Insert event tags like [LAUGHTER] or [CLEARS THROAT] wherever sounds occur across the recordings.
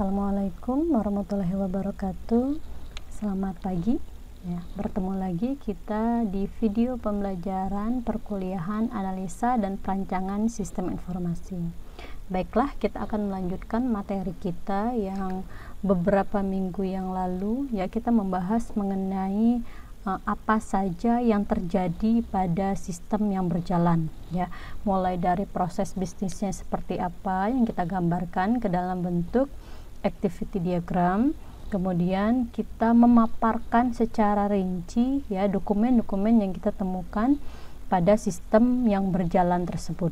Assalamualaikum warahmatullahi wabarakatuh. Selamat pagi. Ya, bertemu lagi kita di video pembelajaran perkuliahan analisa dan perancangan sistem informasi. Baiklah, kita akan melanjutkan materi kita yang beberapa minggu yang lalu ya kita membahas mengenai uh, apa saja yang terjadi pada sistem yang berjalan ya mulai dari proses bisnisnya seperti apa yang kita gambarkan ke dalam bentuk activity diagram kemudian kita memaparkan secara rinci ya dokumen-dokumen yang kita temukan pada sistem yang berjalan tersebut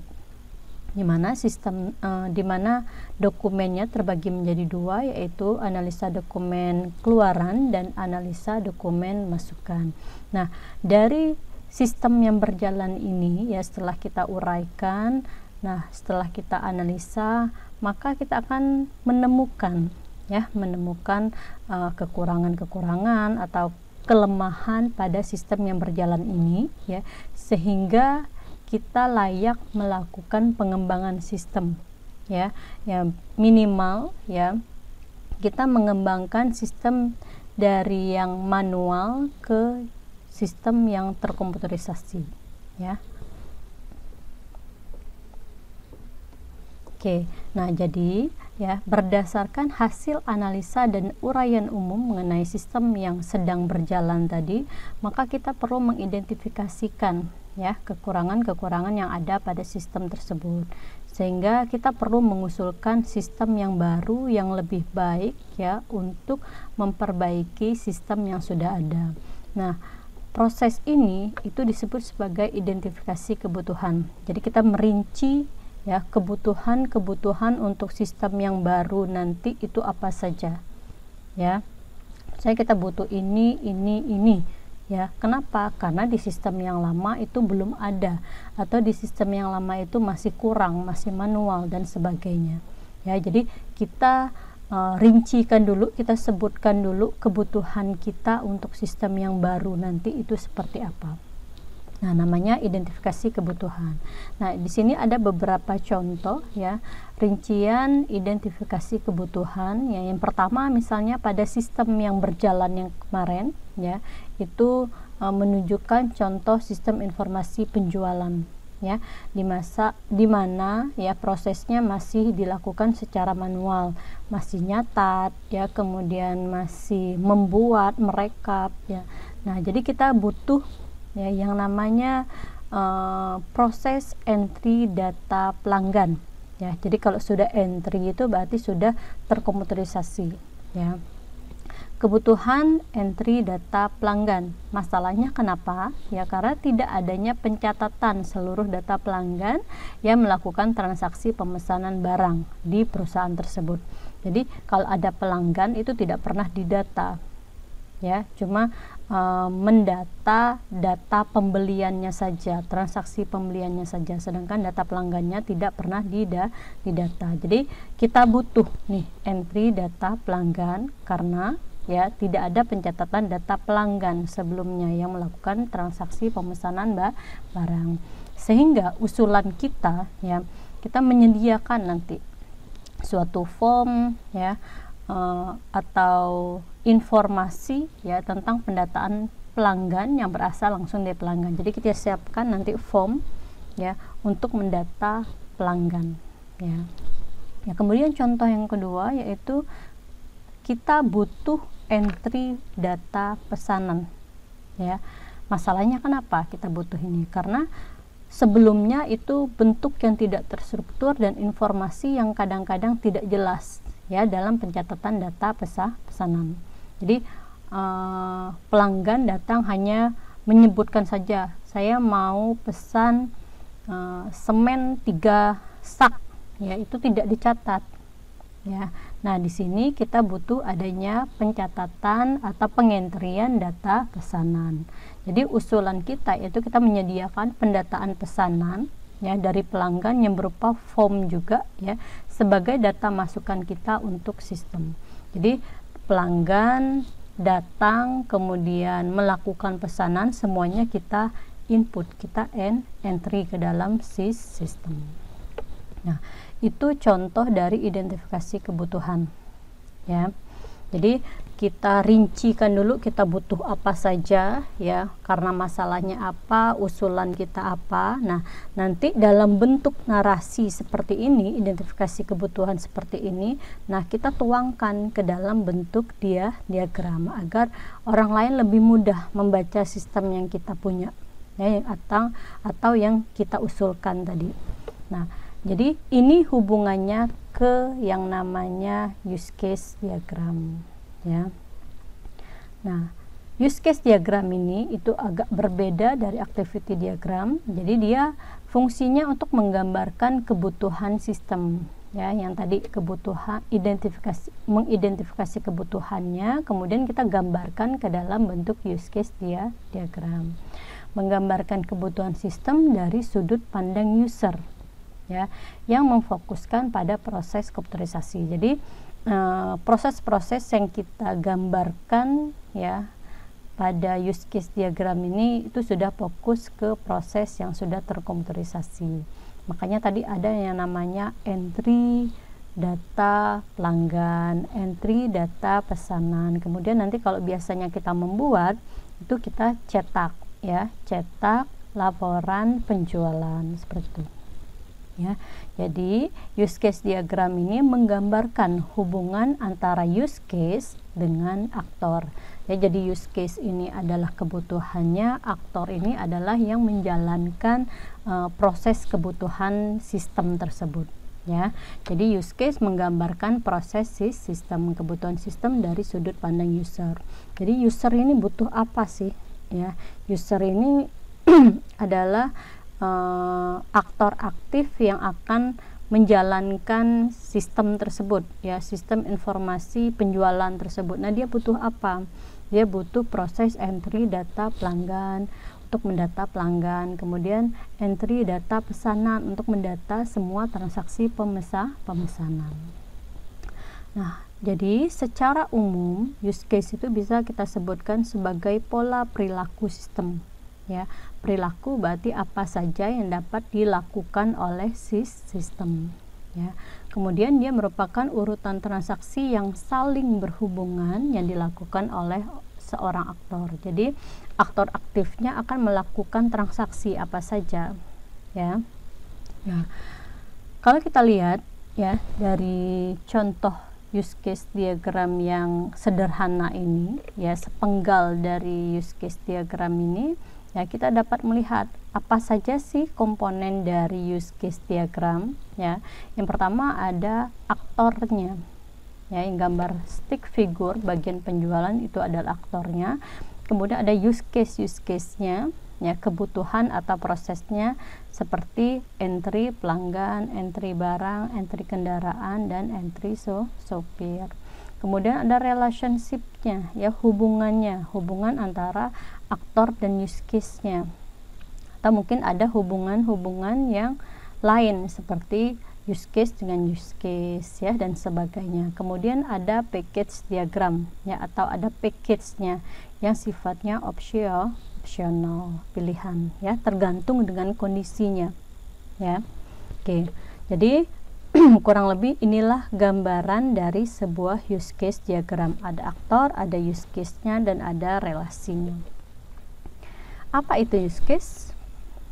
di mana sistem uh, di mana dokumennya terbagi menjadi dua yaitu analisa dokumen keluaran dan analisa dokumen masukan. Nah, dari sistem yang berjalan ini ya setelah kita uraikan, nah setelah kita analisa maka kita akan menemukan ya menemukan uh, kekurangan-kekurangan atau kelemahan pada sistem yang berjalan ini ya sehingga kita layak melakukan pengembangan sistem ya ya minimal ya kita mengembangkan sistem dari yang manual ke sistem yang terkomputerisasi ya Oke, nah jadi ya berdasarkan hasil analisa dan uraian umum mengenai sistem yang sedang berjalan tadi, maka kita perlu mengidentifikasikan ya kekurangan-kekurangan yang ada pada sistem tersebut. Sehingga kita perlu mengusulkan sistem yang baru yang lebih baik ya untuk memperbaiki sistem yang sudah ada. Nah, proses ini itu disebut sebagai identifikasi kebutuhan. Jadi kita merinci ya kebutuhan-kebutuhan untuk sistem yang baru nanti itu apa saja? Ya saya kita butuh ini ini ini. Ya kenapa? Karena di sistem yang lama itu belum ada atau di sistem yang lama itu masih kurang masih manual dan sebagainya. Ya jadi kita uh, rincikan dulu kita sebutkan dulu kebutuhan kita untuk sistem yang baru nanti itu seperti apa Nah, namanya identifikasi kebutuhan. Nah, di sini ada beberapa contoh ya, rincian identifikasi kebutuhan. Ya, yang pertama misalnya pada sistem yang berjalan yang kemarin ya, itu e, menunjukkan contoh sistem informasi penjualan ya di masa di mana ya prosesnya masih dilakukan secara manual masih nyatat ya kemudian masih membuat merekap ya nah jadi kita butuh ya yang namanya uh, proses entry data pelanggan. Ya jadi kalau sudah entry itu berarti sudah terkomputerisasi ya. Kebutuhan entry data pelanggan. Masalahnya kenapa? Ya karena tidak adanya pencatatan seluruh data pelanggan yang melakukan transaksi pemesanan barang di perusahaan tersebut. Jadi kalau ada pelanggan itu tidak pernah didata. Ya cuma uh, mendata data pembeliannya saja transaksi pembeliannya saja. Sedangkan data pelanggannya tidak pernah dida didata. Jadi kita butuh nih entry data pelanggan karena ya tidak ada pencatatan data pelanggan sebelumnya yang melakukan transaksi pemesanan barang. Sehingga usulan kita ya kita menyediakan nanti suatu form ya uh, atau informasi ya tentang pendataan pelanggan yang berasal langsung dari pelanggan. Jadi kita siapkan nanti form ya untuk mendata pelanggan ya. Ya, kemudian contoh yang kedua yaitu kita butuh entry data pesanan ya. Masalahnya kenapa kita butuh ini? Karena sebelumnya itu bentuk yang tidak terstruktur dan informasi yang kadang-kadang tidak jelas ya dalam pencatatan data pesah pesanan. Jadi uh, pelanggan datang hanya menyebutkan saja saya mau pesan uh, semen tiga sak ya itu tidak dicatat ya. Nah, di sini kita butuh adanya pencatatan atau pengentrian data pesanan. Jadi usulan kita yaitu kita menyediakan pendataan pesanan ya dari pelanggan yang berupa form juga ya sebagai data masukan kita untuk sistem. Jadi pelanggan datang kemudian melakukan pesanan semuanya kita input kita en entry ke dalam sis sistem. Nah, itu contoh dari identifikasi kebutuhan ya jadi kita rincikan dulu kita butuh apa saja ya. Karena masalahnya apa usulan kita apa. Nah nanti dalam bentuk narasi seperti ini identifikasi kebutuhan seperti ini nah kita tuangkan ke dalam bentuk dia diagram agar orang lain lebih mudah membaca sistem yang kita punya ya atau atau yang kita usulkan tadi. Nah jadi ini hubungannya ke yang namanya use case diagram ya. Nah, use case diagram ini itu agak berbeda dari activity diagram. Jadi dia fungsinya untuk menggambarkan kebutuhan sistem ya yang tadi kebutuhan identifikasi mengidentifikasi kebutuhannya kemudian kita gambarkan ke dalam bentuk use case dia diagram menggambarkan kebutuhan sistem dari sudut pandang user ya yang memfokuskan pada proses komputerisasi jadi proses-proses uh, yang kita gambarkan ya pada use case diagram ini itu sudah fokus ke proses yang sudah terkomputerisasi. Makanya tadi ada yang namanya entry data pelanggan entry data pesanan. Kemudian nanti kalau biasanya kita membuat itu kita cetak ya cetak laporan penjualan seperti itu ya. Jadi use case diagram ini menggambarkan hubungan antara use case dengan aktor. Ya, jadi use case ini adalah kebutuhannya, aktor ini adalah yang menjalankan uh, proses kebutuhan sistem tersebut. Ya, jadi use case menggambarkan proses sistem kebutuhan sistem dari sudut pandang user. Jadi user ini butuh apa sih? Ya, user ini [CLEARS THROAT] adalah uh, aktor aktif yang akan menjalankan sistem tersebut ya sistem informasi penjualan tersebut. Nah dia butuh apa? Dia butuh proses entry data pelanggan untuk mendata pelanggan kemudian entry data pesanan untuk mendata semua transaksi pemesa pemesanan. Nah jadi secara umum use case itu bisa kita sebutkan sebagai pola perilaku sistem ya perilaku berarti apa saja yang dapat dilakukan oleh sistem ya. Kemudian dia merupakan urutan transaksi yang saling berhubungan yang dilakukan oleh seorang aktor. Jadi aktor aktifnya akan melakukan transaksi apa saja ya. Ya kalau kita lihat ya dari contoh use case diagram yang sederhana ini ya sepenggal dari use case diagram ini ya kita dapat melihat apa saja sih komponen dari use case diagram ya. Yang pertama ada aktornya. Ya yang gambar stick figure bagian penjualan itu adalah aktornya. Kemudian ada use case use case nya ya kebutuhan atau prosesnya seperti entry pelanggan entry barang entry kendaraan dan entry so sopir. Kemudian ada relationshipnya ya hubungannya hubungan antara aktor dan use case-nya atau mungkin ada hubungan-hubungan yang lain seperti use case dengan use case ya dan sebagainya. Kemudian ada package diagram ya atau ada package-nya yang sifatnya optional, optional pilihan ya tergantung dengan kondisinya ya. Oke. Jadi [CLEARS THROAT] kurang lebih inilah gambaran dari sebuah use case diagram. Ada aktor, ada use case-nya dan ada relasinya. Apa itu use case?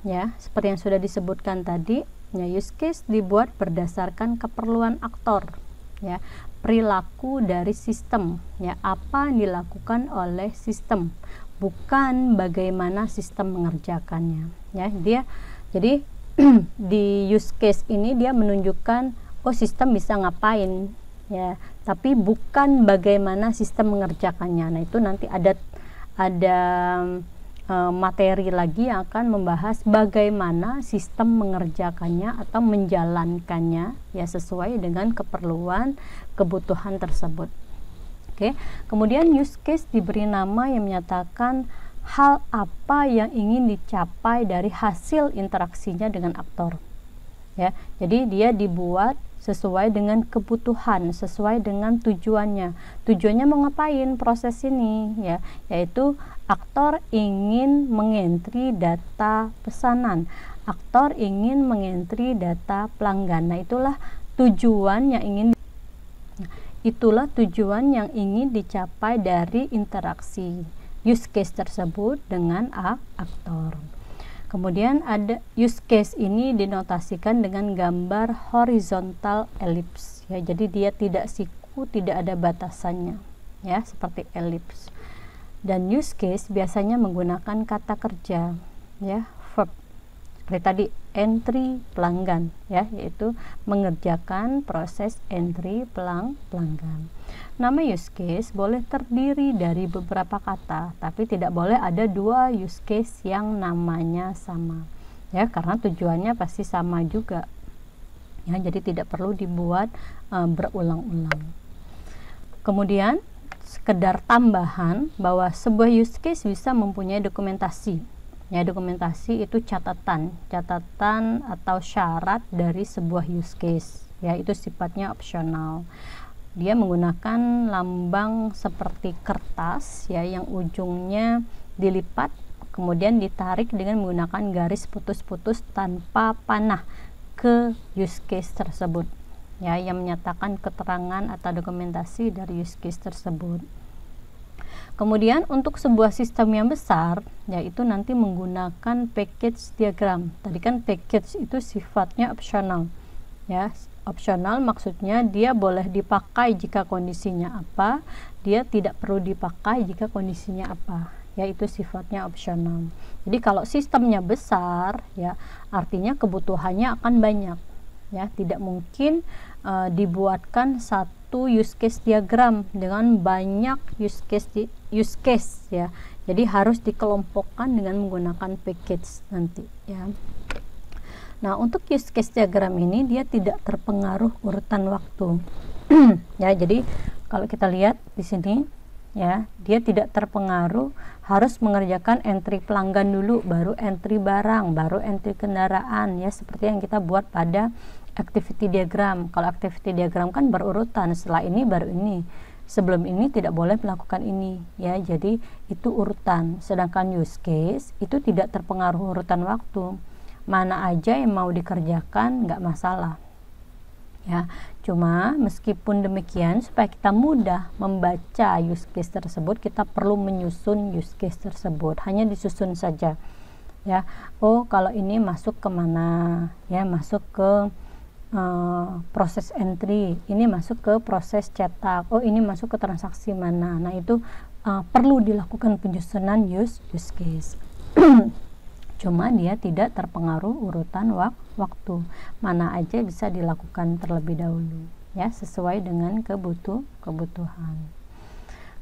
Ya, seperti yang sudah disebutkan tadi, ya use case dibuat berdasarkan keperluan aktor, ya, perilaku dari sistem, ya, apa yang dilakukan oleh sistem, bukan bagaimana sistem mengerjakannya. Ya, dia jadi [CLEARS THROAT] di use case ini dia menunjukkan oh sistem bisa ngapain ya tapi bukan bagaimana sistem mengerjakannya nah itu nanti ada ada uh, materi lagi yang akan membahas bagaimana sistem mengerjakannya atau menjalankannya ya sesuai dengan keperluan kebutuhan tersebut. Oke, kemudian use case diberi nama yang menyatakan hal apa yang ingin dicapai dari hasil interaksinya dengan aktor. Ya, jadi dia dibuat sesuai dengan kebutuhan, sesuai dengan tujuannya. Tujuannya mau ngapain proses ini ya, yaitu aktor ingin mengentri data pesanan aktor ingin mengentri data pelanggan nah itulah tujuan yang ingin itulah tujuan yang ingin dicapai dari interaksi use case tersebut dengan aktor. Kemudian ada use case ini dinotasikan dengan gambar horizontal ellipse ya. Jadi dia tidak siku, tidak ada batasannya ya, seperti ellipse. Dan use case biasanya menggunakan kata kerja ya, verb. Seperti tadi entry pelanggan ya, yaitu mengerjakan proses entry pelang pelanggan. Nama use case boleh terdiri dari beberapa kata, tapi tidak boleh ada dua use case yang namanya sama. Ya, karena tujuannya pasti sama juga. Ya, jadi tidak perlu dibuat uh, berulang-ulang. Kemudian sekedar tambahan bahwa sebuah use case bisa mempunyai dokumentasi. Ya, dokumentasi itu catatan, catatan atau syarat dari sebuah use case. Ya, itu sifatnya opsional dia menggunakan lambang seperti kertas ya yang ujungnya dilipat kemudian ditarik dengan menggunakan garis putus-putus tanpa panah ke use case tersebut ya yang menyatakan keterangan atau dokumentasi dari use case tersebut. Kemudian untuk sebuah sistem yang besar yaitu nanti menggunakan package diagram. Tadi kan package itu sifatnya opsional. Ya, opsional maksudnya dia boleh dipakai jika kondisinya apa dia tidak perlu dipakai jika kondisinya apa yaitu sifatnya opsional jadi kalau sistemnya besar ya artinya kebutuhannya akan banyak ya tidak mungkin uh, dibuatkan satu use case diagram dengan banyak use case di, use case ya jadi harus dikelompokkan dengan menggunakan package nanti ya Nah, untuk use case diagram ini dia tidak terpengaruh urutan waktu. [CLEARS THROAT] ya, jadi kalau kita lihat di sini ya, dia tidak terpengaruh harus mengerjakan entry pelanggan dulu baru entry barang, baru entry kendaraan ya seperti yang kita buat pada activity diagram. Kalau activity diagram kan berurutan, setelah ini baru ini. Sebelum ini tidak boleh melakukan ini ya. Jadi itu urutan. Sedangkan use case itu tidak terpengaruh urutan waktu. Mana aja yang mau dikerjakan nggak masalah ya. Cuma meskipun demikian supaya kita mudah membaca use case tersebut kita perlu menyusun use case tersebut. Hanya disusun saja ya. Oh kalau ini masuk ke mana? Ya masuk ke uh, proses entry ini masuk ke proses cetak. Oh ini masuk ke transaksi mana? Nah itu uh, perlu dilakukan penyusunan use use case. [CLEARS THROAT] Cuma dia tidak terpengaruh urutan wak waktu. Mana aja bisa dilakukan terlebih dahulu ya sesuai dengan kebutuh kebutuhan.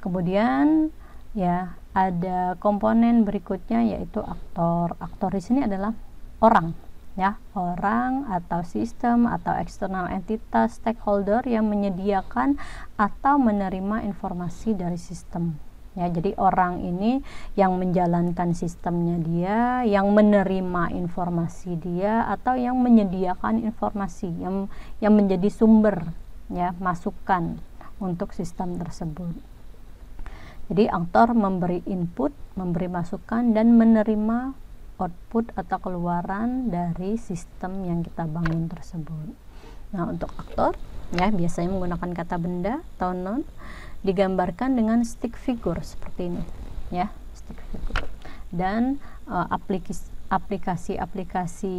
Kemudian ya ada komponen berikutnya yaitu aktor. Aktor di sini adalah orang ya orang atau sistem atau eksternal entitas stakeholder yang menyediakan atau menerima informasi dari sistem. Ya jadi orang ini yang menjalankan sistemnya dia yang menerima informasi dia atau yang menyediakan informasi yang yang menjadi sumber ya masukan untuk sistem tersebut. Jadi aktor memberi input memberi masukan dan menerima output atau keluaran dari sistem yang kita bangun tersebut nah untuk aktor ya biasanya menggunakan kata benda atau non digambarkan dengan stick figure seperti ini ya stick figure dan uh, aplikasi-aplikasi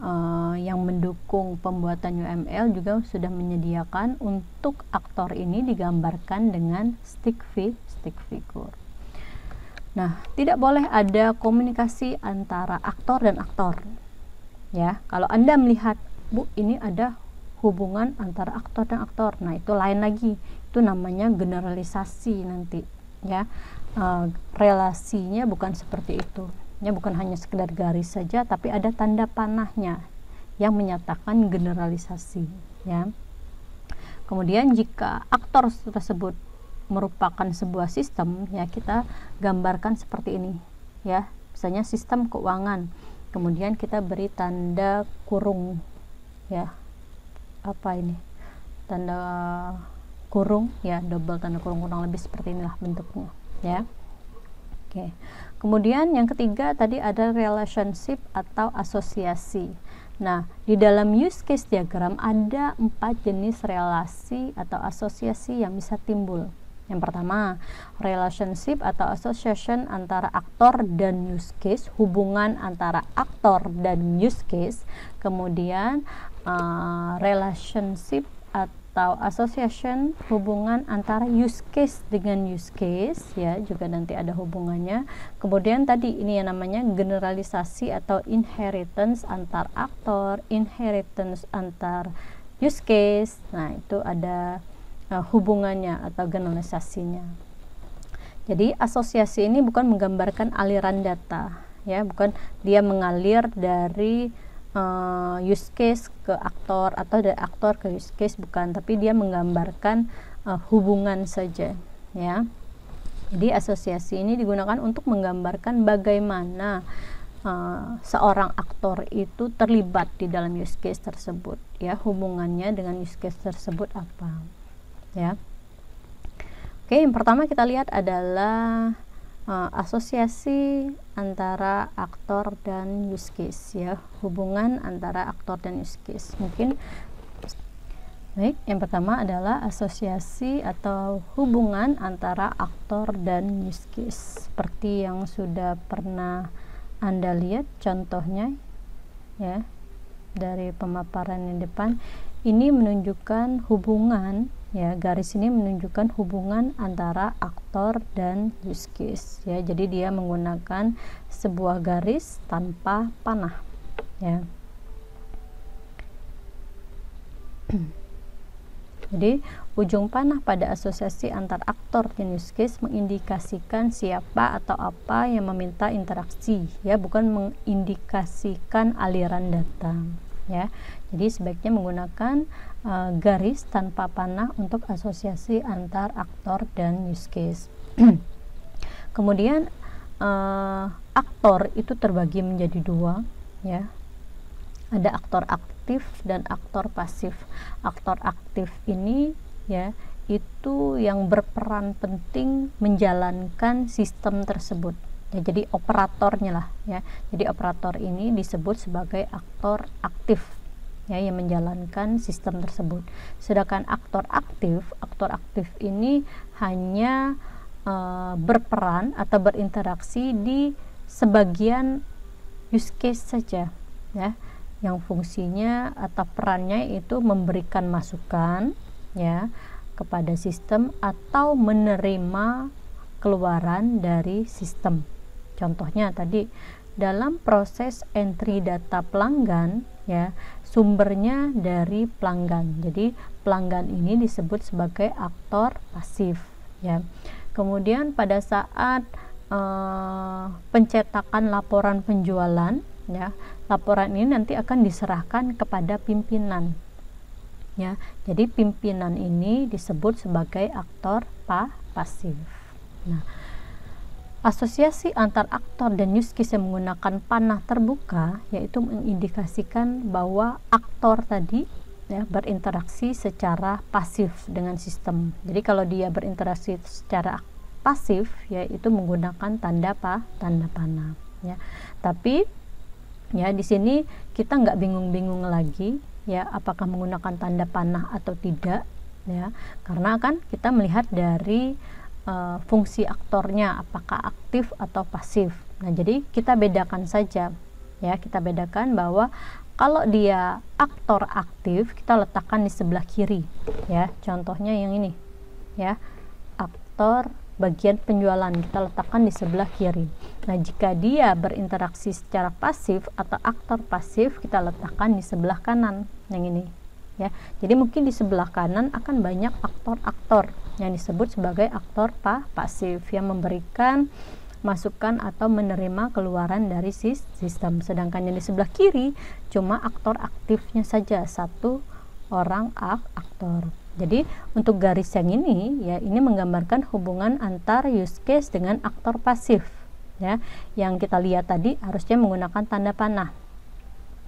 uh, yang mendukung pembuatan UML juga sudah menyediakan untuk aktor ini digambarkan dengan stick fig stick figure. Nah, tidak boleh ada komunikasi antara aktor dan aktor. Ya, kalau Anda melihat, Bu, ini ada hubungan antara aktor dan aktor. Nah, itu lain lagi itu namanya generalisasi nanti ya uh, relasinya bukan seperti itu ya bukan hanya sekedar garis saja tapi ada tanda panahnya yang menyatakan generalisasi ya kemudian jika aktor tersebut merupakan sebuah sistem ya kita gambarkan seperti ini ya misalnya sistem keuangan kemudian kita beri tanda kurung ya apa ini tanda kurung ya double tanda kurung kurang lebih seperti inilah bentuknya ya Oke. Kemudian yang ketiga tadi ada relationship atau asosiasi. Nah, di dalam use case diagram ada empat jenis relasi atau asosiasi yang bisa timbul. Yang pertama, relationship atau association antara aktor dan use case, hubungan antara aktor dan use case. Kemudian, uh, relationship atau association hubungan antara use case dengan use case ya juga nanti ada hubungannya kemudian tadi ini yang namanya generalisasi atau inheritance antar aktor inheritance antar use case nah itu ada uh, hubungannya atau generalisasinya. Jadi asosiasi ini bukan menggambarkan aliran data, ya, bukan dia mengalir dari uh, use case ke aktor atau dari aktor ke use case bukan, tapi dia menggambarkan uh, hubungan saja, ya. Jadi asosiasi ini digunakan untuk menggambarkan bagaimana uh, seorang aktor itu terlibat di dalam use case tersebut, ya, hubungannya dengan use case tersebut apa ya. Oke yang pertama kita lihat adalah uh, asosiasi antara aktor dan use case ya. Hubungan antara aktor dan use case. Mungkin baik yang pertama adalah asosiasi atau hubungan antara aktor dan use case. Seperti yang sudah pernah anda lihat contohnya ya dari pemaparan yang depan. Ini menunjukkan hubungan ya garis ini menunjukkan hubungan antara aktor dan use case ya jadi dia menggunakan sebuah garis tanpa panah. Ya. [CLEARS THROAT] Jadi ujung panah pada asosiasi antar aktor dan use case mengindikasikan siapa atau apa yang meminta interaksi. Ya bukan mengindikasikan aliran data. Ya jadi sebaiknya menggunakan uh, garis tanpa panah untuk asosiasi antar aktor dan use case. [CLEARS THROAT] Kemudian uh, aktor itu terbagi menjadi dua ya. Ada aktor aktif dan aktor pasif. Aktor aktif ini ya itu yang berperan penting menjalankan sistem tersebut. Ya, jadi operatornya lah ya. Jadi operator ini disebut sebagai aktor aktif ya yang menjalankan sistem tersebut. Sedangkan aktor aktif aktor aktif ini hanya uh, berperan atau berinteraksi di sebagian use case saja ya. Yang fungsinya atau perannya itu memberikan masukan ya kepada sistem atau menerima keluaran dari sistem. Contohnya tadi dalam proses entry data pelanggan ya sumbernya dari pelanggan. Jadi pelanggan ini disebut sebagai aktor pasif ya. Kemudian pada saat uh, pencetakan laporan penjualan ya, laporan ini nanti akan diserahkan kepada pimpinan ya. Jadi pimpinan ini disebut sebagai aktor pa pasif. Nah, Asosiasi antar aktor dan use case yang menggunakan panah terbuka yaitu mengindikasikan bahwa aktor tadi ya berinteraksi secara pasif dengan sistem. Jadi kalau dia berinteraksi secara pasif yaitu menggunakan tanda apa? Tanda panah ya. Tapi ya di sini kita nggak bingung-bingung lagi ya apakah menggunakan tanda panah atau tidak ya karena kan kita melihat dari uh, fungsi aktornya apakah aktif atau pasif. Nah, jadi kita bedakan saja ya, kita bedakan bahwa kalau dia aktor aktif kita letakkan di sebelah kiri ya. Contohnya yang ini ya. Aktor bagian penjualan kita letakkan di sebelah kiri. Nah, jika dia berinteraksi secara pasif atau aktor pasif kita letakkan di sebelah kanan yang ini ya. Jadi mungkin di sebelah kanan akan banyak aktor-aktor yang disebut sebagai aktor pa pasif yang memberikan masukan atau menerima keluaran dari sistem. Sedangkan yang di sebelah kiri cuma aktor aktifnya saja satu orang ak aktor. Jadi untuk garis yang ini ya ini menggambarkan hubungan antar use case dengan aktor pasif ya. Yang kita lihat tadi harusnya menggunakan tanda panah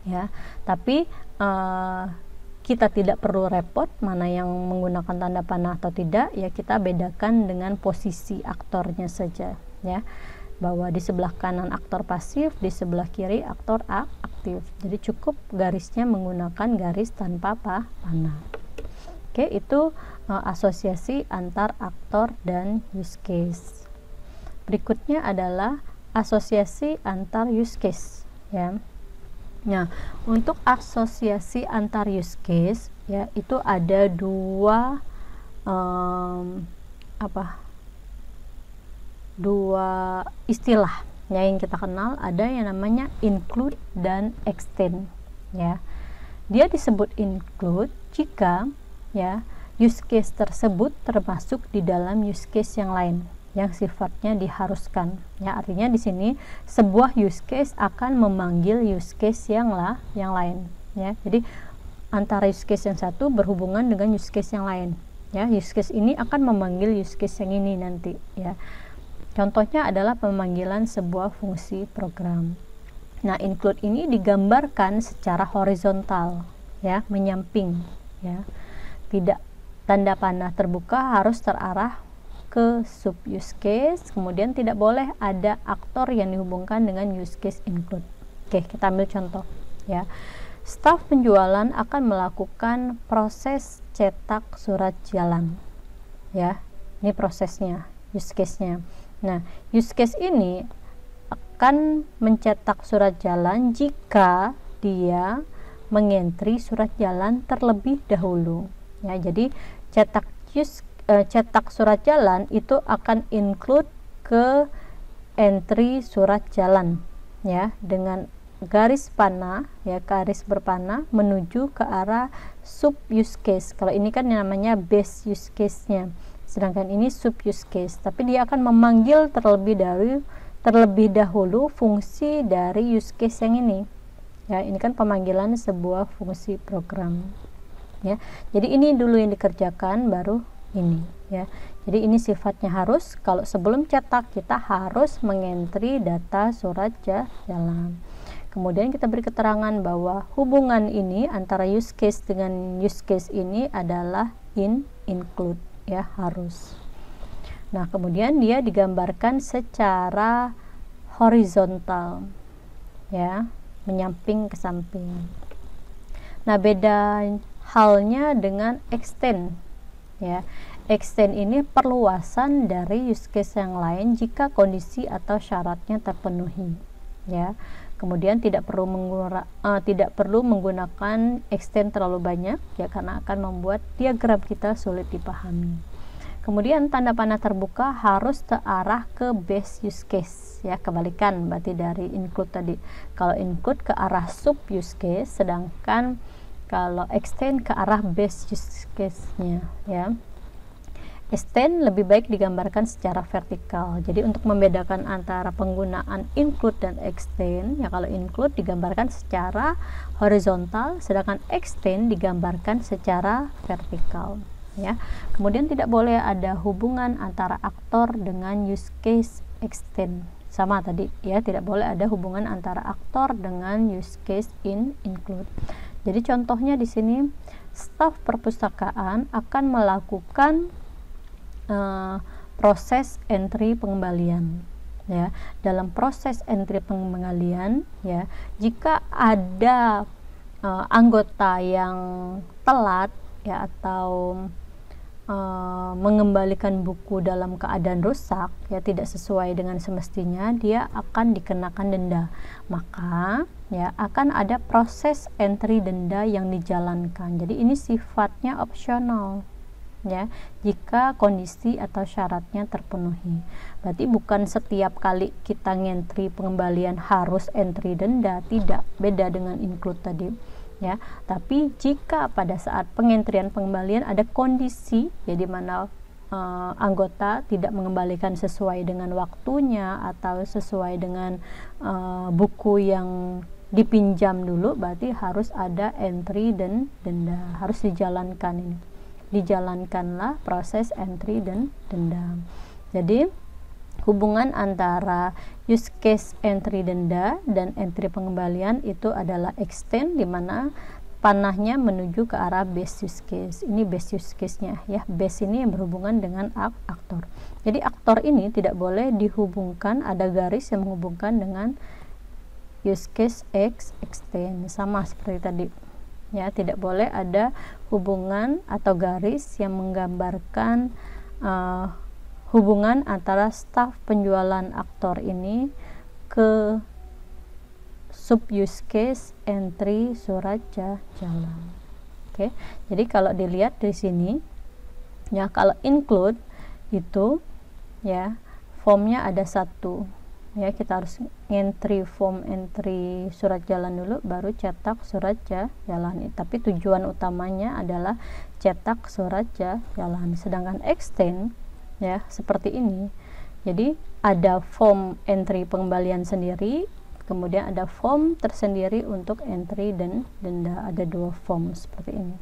ya. Tapi uh, kita tidak perlu repot mana yang menggunakan tanda panah atau tidak ya kita bedakan dengan posisi aktornya saja ya bahwa di sebelah kanan aktor pasif, di sebelah kiri aktor aktif. Jadi cukup garisnya menggunakan garis tanpa panah. Oke, itu uh, asosiasi antar aktor dan use case. Berikutnya adalah asosiasi antar use case, ya. Nah, untuk asosiasi antar use case, ya itu ada dua um, apa? Dua istilah ya yang kita kenal. Ada yang namanya include dan extend ya. Dia disebut include jika ya use case tersebut termasuk di dalam use case yang lain yang sifatnya diharuskan ya artinya di sini sebuah use case akan memanggil use case yang lah yang lain ya jadi antara use case yang satu berhubungan dengan use case yang lain ya use case ini akan memanggil use case yang ini nanti ya Contohnya adalah pemanggilan sebuah fungsi program. Nah, include ini digambarkan secara horizontal, ya, menyamping, ya. Tidak tanda panah terbuka harus terarah ke sub use case, kemudian tidak boleh ada aktor yang dihubungkan dengan use case include. Oke, kita ambil contoh, ya. Staf penjualan akan melakukan proses cetak surat jalan. Ya, ini prosesnya, use case-nya Nah, use case ini akan mencetak surat jalan jika dia mengentri surat jalan terlebih dahulu. Ya, jadi cetak use uh, cetak surat jalan itu akan include ke entry surat jalan ya dengan garis panah ya garis berpanah menuju ke arah sub use case. Kalau ini kan namanya base use case-nya. Sedangkan ini sub use case. Tapi dia akan memanggil terlebih dari terlebih dahulu fungsi dari use case yang ini. Ya ini kan pemanggilan sebuah fungsi program ya. Jadi ini dulu yang dikerjakan baru ini ya. Jadi ini sifatnya harus kalau sebelum cetak kita harus mengentri data surat jalan. Kemudian kita beri keterangan bahwa hubungan ini antara use case dengan use case ini adalah in include ya harus. Nah kemudian dia digambarkan secara horizontal ya menyamping ke samping. Nah beda halnya dengan extend ya. Extend ini perluasan dari use case yang lain jika kondisi atau syaratnya terpenuhi. Ya. Kemudian tidak perlu mengguna, uh, tidak perlu menggunakan extend terlalu banyak ya karena akan membuat diagram kita sulit dipahami. Kemudian tanda panah terbuka harus terarah ke base use case ya kebalikan berarti dari include tadi. Kalau include ke arah sub use case sedangkan kalau extend ke arah base use case nya ya Extend lebih baik digambarkan secara vertikal. Jadi untuk membedakan antara penggunaan include dan extend, ya kalau include digambarkan secara horizontal, sedangkan extend digambarkan secara vertikal. Ya. Kemudian tidak boleh ada hubungan antara aktor dengan use case extend. Sama tadi ya, tidak boleh ada hubungan antara aktor dengan use case in include. Jadi contohnya di sini staf perpustakaan akan melakukan uh, proses entry pengembalian ya. Dalam proses entry pengembalian ya jika ada uh, anggota yang telat ya atau uh, mengembalikan buku dalam keadaan rusak ya tidak sesuai dengan semestinya dia akan dikenakan denda. Maka ya akan ada proses entry denda yang dijalankan. Jadi ini sifatnya opsional ya jika kondisi atau syaratnya terpenuhi. Berarti bukan setiap kali kita ngentri pengembalian harus entry denda tidak. Beda dengan include tadi ya tapi jika pada saat pengentrian pengembalian ada kondisi ya di mana uh, anggota tidak mengembalikan sesuai dengan waktunya atau sesuai dengan uh, buku yang dipinjam dulu berarti harus ada entry dan denda harus dijalankan ini dijalankanlah proses entry dan denda. Jadi hubungan antara use case entry denda dan entry pengembalian itu adalah extend di mana panahnya menuju ke arah base use case. Ini base use case nya ya. Base ini yang berhubungan dengan aktor. Jadi aktor ini tidak boleh dihubungkan ada garis yang menghubungkan dengan use case X extend. Sama seperti tadi ya. Tidak boleh ada hubungan atau garis yang menggambarkan uh, hubungan antara staf penjualan aktor ini ke sub use case entry surat jalan. Oke, jadi kalau dilihat di sini, ya kalau include itu ya formnya ada satu. Ya kita harus entry form entry surat jalan dulu baru cetak surat jalan tapi tujuan utamanya adalah cetak surat jalan. Sedangkan extend ya seperti ini. Jadi ada form entry pengembalian sendiri kemudian ada form tersendiri untuk entry dan denda. Ada dua form seperti ini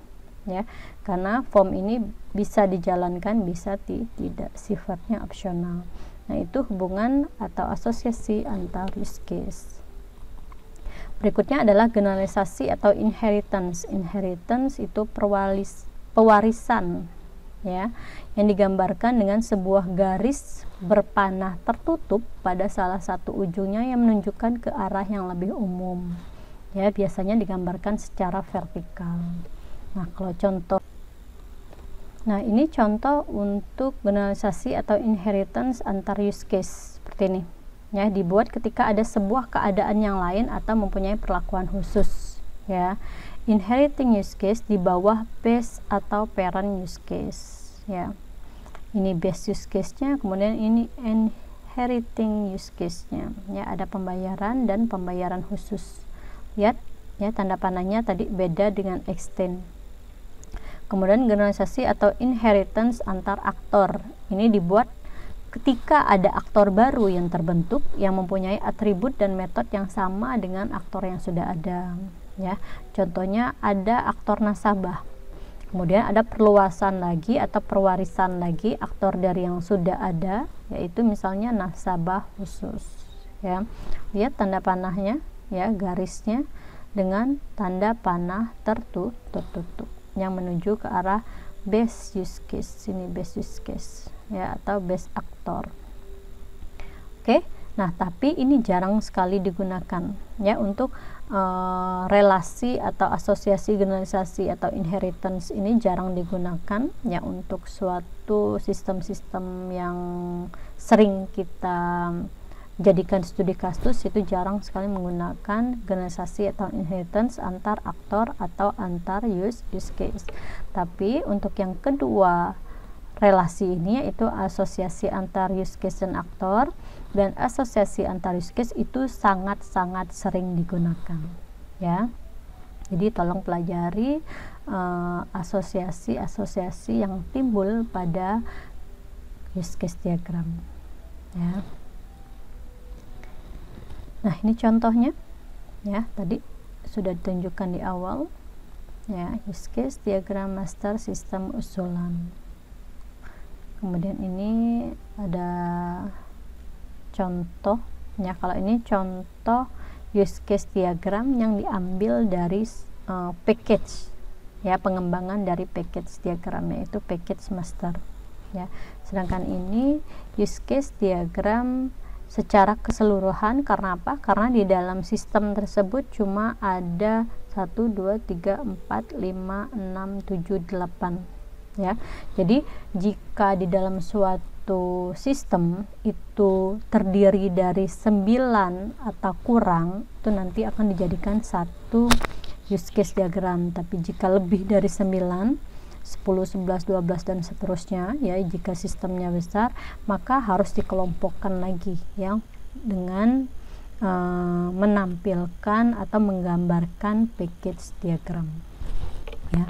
ya. Karena form ini bisa dijalankan bisa tidak sifatnya opsional. Nah itu hubungan atau asosiasi antar use case. Berikutnya adalah generalisasi atau inheritance. Inheritance itu perwalis, pewarisan ya yang digambarkan dengan sebuah garis berpanah tertutup pada salah satu ujungnya yang menunjukkan ke arah yang lebih umum. Ya biasanya digambarkan secara vertikal. Nah kalau contoh nah ini contoh untuk generalisasi atau inheritance antar use case. Seperti ini. Ya dibuat ketika ada sebuah keadaan yang lain atau mempunyai perlakuan khusus. Ya inheriting use case di bawah base atau parent use case ya. Ini base use case nya kemudian ini inheriting use case nya ya ada pembayaran dan pembayaran khusus. Lihat ya tanda panahnya tadi beda dengan extend kemudian generalisasi atau inheritance antar aktor. Ini dibuat ketika ada aktor baru yang terbentuk yang mempunyai atribut dan metode yang sama dengan aktor yang sudah ada ya. Contohnya ada aktor nasabah. Kemudian ada perluasan lagi atau perwarisan lagi aktor dari yang sudah ada yaitu misalnya nasabah khusus ya. Lihat tanda panahnya ya garisnya dengan tanda panah tertutup tertutup yang menuju ke arah base use case. Ini base use case ya atau base aktor. Oke nah tapi ini jarang sekali digunakan ya untuk uh, relasi atau asosiasi generalisasi atau inheritance ini jarang digunakan ya untuk suatu sistem-sistem yang sering kita jadikan studi kasus itu jarang sekali menggunakan generalisasi atau inheritance antar aktor atau antar use use case. Tapi untuk yang kedua relasi ini yaitu asosiasi antar use case dan aktor dan asosiasi antar use case itu sangat-sangat sering digunakan ya. Jadi tolong pelajari asosiasi-asosiasi uh, yang timbul pada use case diagram ya. Nah ini contohnya ya. Tadi sudah ditunjukkan di awal ya. Use case diagram master sistem usulan. Kemudian ini ada contoh ya kalau ini contoh use case diagram yang diambil dari uh, package ya pengembangan dari package diagram yaitu package master ya. Sedangkan ini use case diagram secara keseluruhan karena apa? Karena di dalam sistem tersebut cuma ada 1 2 3 4 5 6 7 8 ya. Jadi jika di dalam suatu suatu sistem itu terdiri dari 9 atau kurang itu nanti akan dijadikan satu use case diagram. Tapi jika lebih dari 9 10, 11, 12 dan seterusnya ya jika sistemnya besar maka harus dikelompokkan lagi ya dengan uh, menampilkan atau menggambarkan package diagram ya